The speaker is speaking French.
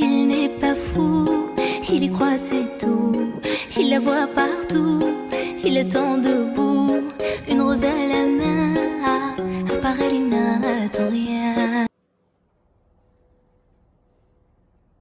Il n'est pas fou, il y croit, c'est tout. Il la voit partout, il attend debout. Une rose à la main,